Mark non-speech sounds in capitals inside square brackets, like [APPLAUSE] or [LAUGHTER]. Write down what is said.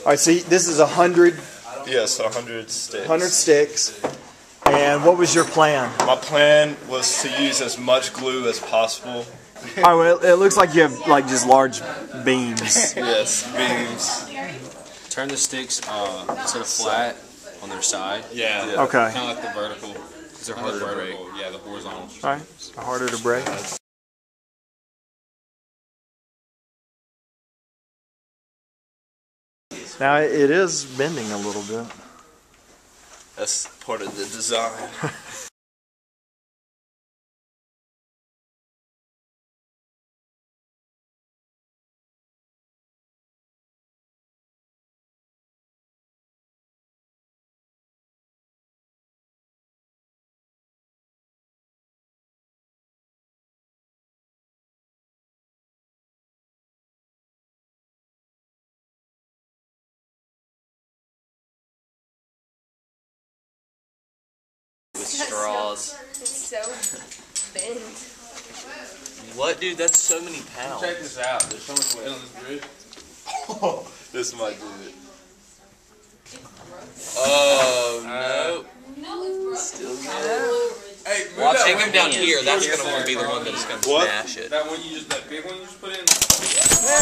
All right, see, this is a hundred Yes, a 100 sticks. hundred sticks. And what was your plan? My plan was to use as much glue as possible. Oh, well, it looks like you have like just large beams. [LAUGHS] Yes, beams. Turn the sticks uh, instead of flat on their side. Yeah. Yeah. Okay. Kind of like the vertical. Because they're harder to break. Yeah, the horizontal. All right, harder to break. Now it is bending a little bit. That's part of the design. [LAUGHS] straws. so bent. What, dude? That's so many pounds. Check this out. There's so much weight on this bridge. [LAUGHS] this might do it. Oh uh, no! Hey, move Watch that him one down down. here. That's gonna be the one that's gonna What? smash it. That one you just, that big one you just put in. Let's count 'em.